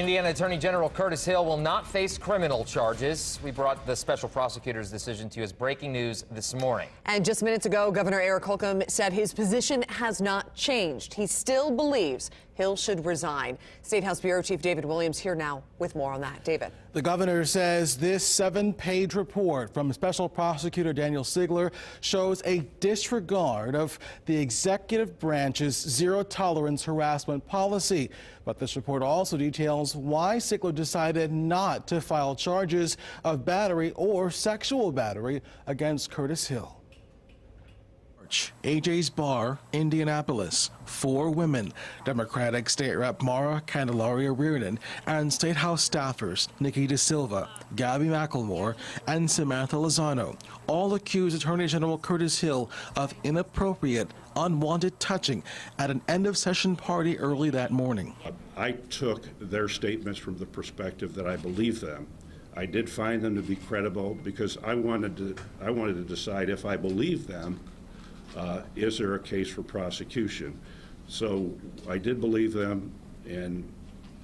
Indiana Attorney General Curtis Hill will not face criminal charges. We brought the special prosecutor's decision to you as breaking news this morning. And just minutes ago, Governor Eric Holcomb said his position has not changed. He still believes Hill should resign. State House Bureau Chief David Williams here now with more on that. David. The governor says this seven page report from Special Prosecutor Daniel Sigler shows a disregard of the executive branch's zero tolerance harassment policy. But this report also details why Sigler decided not to file charges of battery or sexual battery against Curtis Hill. AJ's Bar, Indianapolis. Four women, Democratic State Rep Mara Candelaria Reardon, and State House staffers Nikki De Silva, Gabby McLemore, and Samantha Lozano, all accused Attorney General Curtis Hill of inappropriate, unwanted touching at an end of session party early that morning. I took their statements from the perspective that I believe them. I did find them to be credible because I wanted to I wanted to decide if I believe them uh, is there a case for prosecution? So I did believe them, and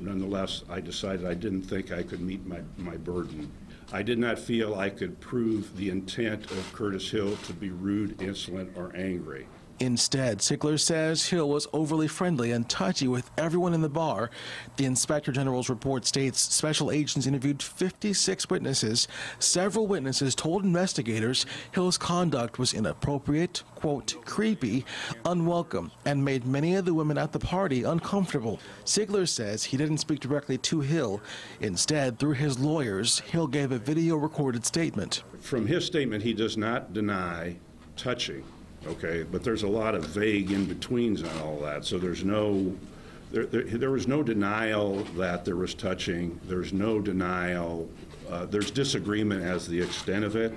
nonetheless, I decided I didn't think I could meet my, my burden. I did not feel I could prove the intent of Curtis Hill to be rude, insolent, or angry. Instead, Sigler says Hill was overly friendly and touchy with everyone in the bar. The Inspector General's report states special agents interviewed 56 witnesses. Several witnesses told investigators Hill's conduct was inappropriate, quote, creepy, unwelcome, and made many of the women at the party uncomfortable. Sigler says he didn't speak directly to Hill. Instead, through his lawyers, Hill gave a video recorded statement. From his statement, he does not deny touching okay? But there's a lot of vague in-betweens on all that, so there's no, there, there, there, was no denial that there was touching. There's no denial. Uh, there's disagreement as the extent of it,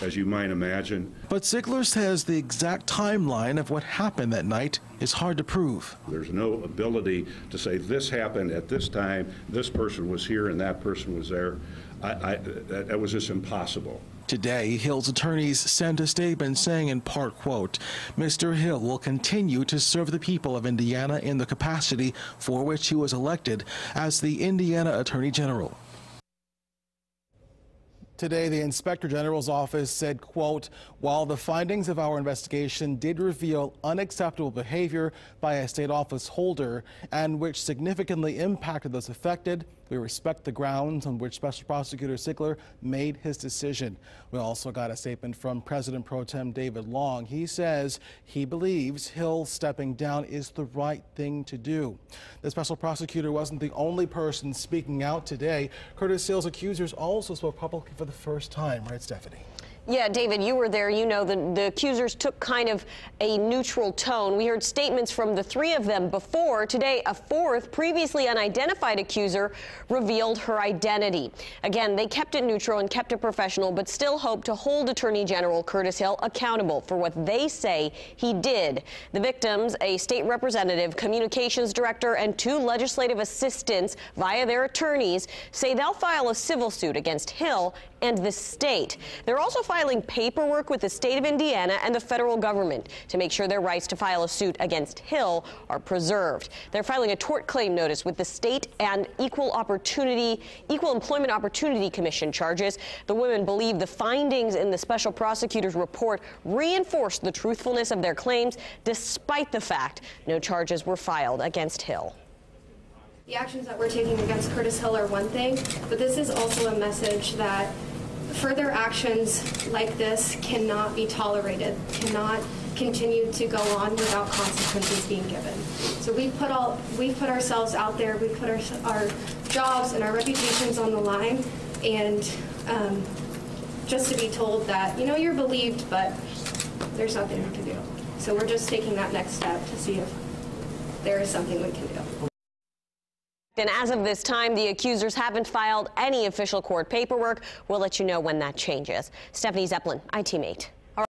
as you might imagine. But Sigler says the exact timeline of what happened that night is hard to prove. There's no ability to say this happened at this time, this person was here and that person was there. I, I, that, was just impossible. Today, Hill's attorneys sent a statement saying in part, quote, Mr. Hill will continue to serve the people of Indiana in the capacity for which he was elected as the Indiana Attorney General. Today, the Inspector General's office said, quote, while the findings of our investigation did reveal unacceptable behavior by a state office holder and which significantly impacted those affected, we respect the grounds on which Special Prosecutor Sigler made his decision. We also got a statement from President Pro Tem David Long. He says he believes Hill stepping down is the right thing to do. The Special Prosecutor wasn't the only person speaking out today. Curtis Hill's accusers also spoke publicly for the first time, right, Stephanie? Yeah, David, you were there. You know the, the accusers took kind of a neutral tone. We heard statements from the three of them before. Today, a fourth, previously unidentified accuser revealed her identity. Again, they kept it neutral and kept it professional, but still hope to hold Attorney General Curtis Hill accountable for what they say he did. The victims, a state representative, communications director, and two legislative assistants via their attorneys, say they'll file a civil suit against Hill and the state. They're also filing paperwork with the state of Indiana and the federal government to make sure their rights to file a suit against Hill are preserved. They're filing a tort claim notice with the state and equal opportunity, equal employment opportunity commission charges. The women believe the findings in the special prosecutor's report reinforce the truthfulness of their claims, despite the fact no charges were filed against Hill. The actions that we're taking against Curtis Hill are one thing, but this is also a message that further actions like this cannot be tolerated, cannot continue to go on without consequences being given. So we put all we put ourselves out there, we put our, our jobs and our reputations on the line, and um, just to be told that you know you're believed, but there's nothing we can do. So we're just taking that next step to see if there is something we can do. And as of this time, the accusers haven't filed any official court paperwork. We'll let you know when that changes. Stephanie Zepelin, ITV8.